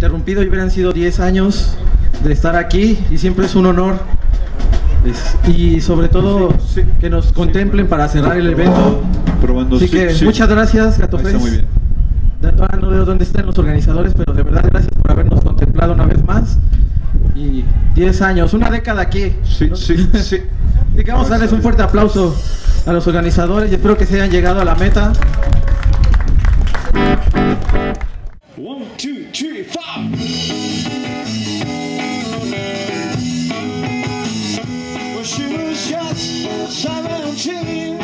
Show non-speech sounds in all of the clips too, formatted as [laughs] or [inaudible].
interrumpido y hubieran sido 10 años de estar aquí y siempre es un honor. Es- y sobre todo Sí, sí. que nos contemplen para cerrar el evento. Probando, Así sí, que muchas gracias, Gato está muy bien. No veo dónde están los organizadores, pero de verdad gracias por habernos contemplado una vez más. Y 10 años, una década aquí. Sí, ¿no? sí, [laughs] sí. Así que vamos a darles un fuerte aplauso a los organizadores y espero que se hayan llegado a la meta. Summer and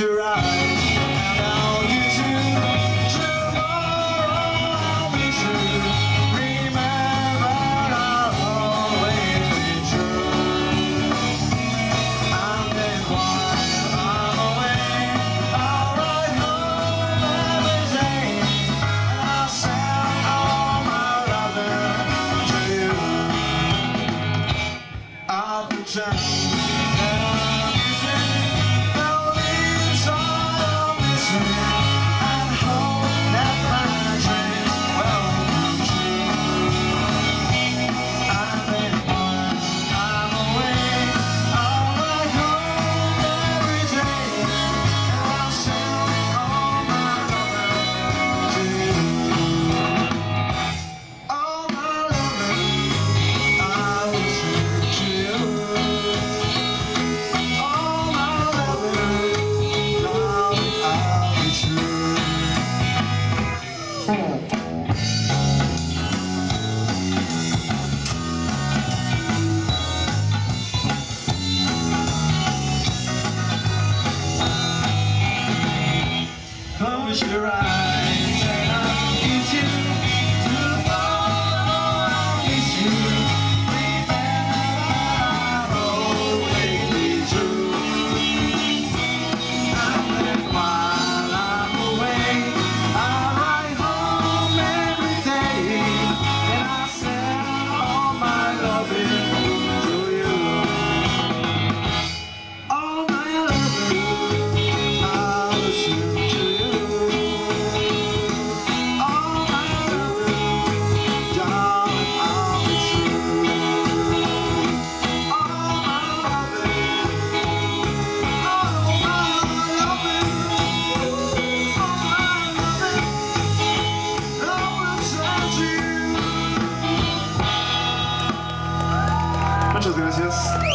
giraffe Muchas gracias.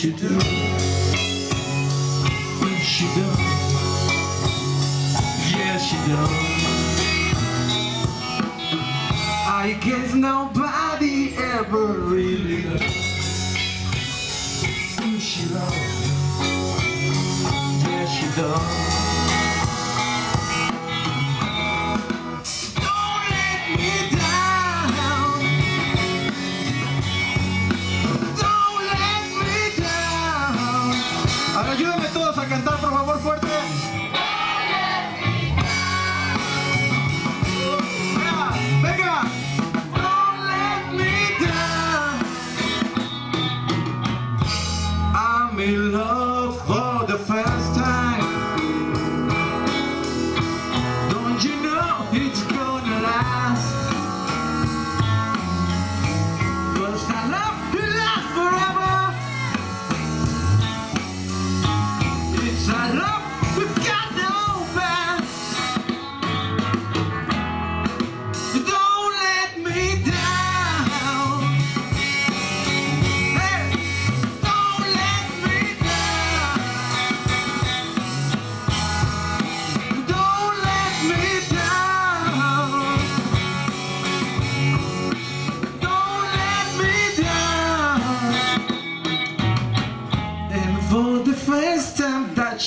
she? What she done? Yeah, she done. I guess nobody. Ayúdenme todos a cantar, por favor, fuerte.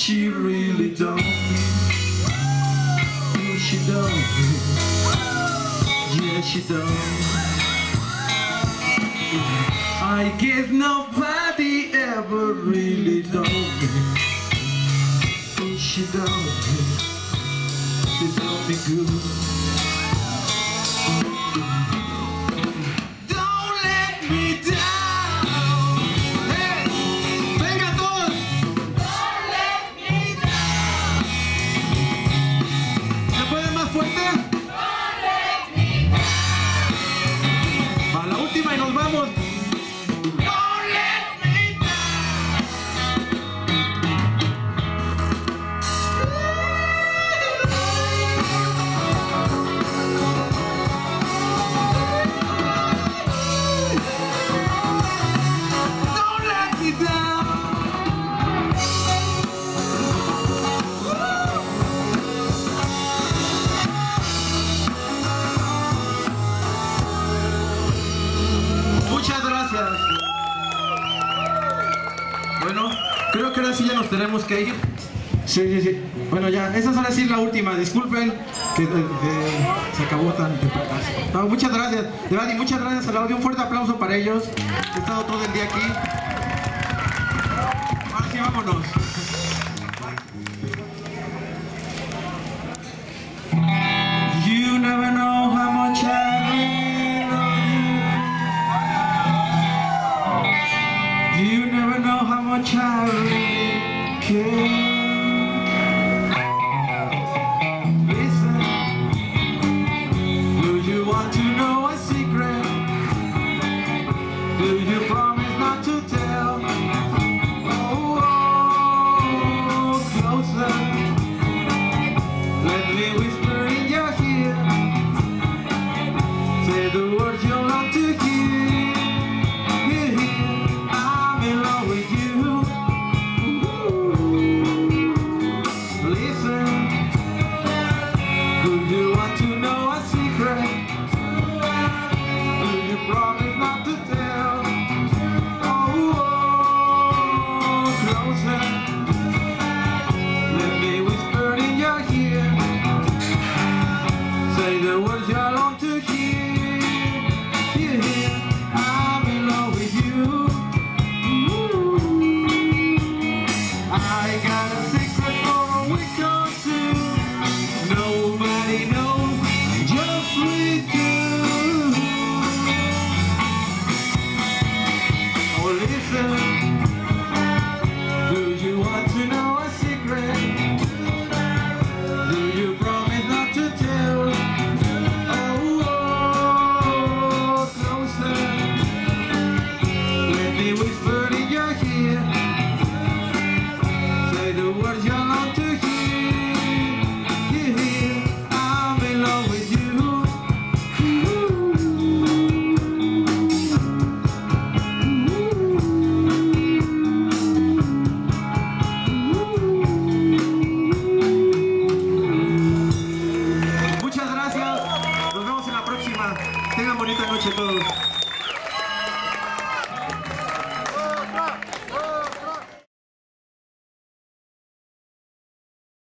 She really don't No, she don't Yeah, she don't I give no nos tenemos que ir. Sí, sí, sí. Bueno, ya, esa es ahora sí la última. Disculpen que, que se acabó tan temprano. No, muchas gracias. De y muchas gracias al audio. Un fuerte aplauso para ellos. He estado todo el día aquí. Ahora sí, vámonos. You never know how much I love you. Never know how much I care. came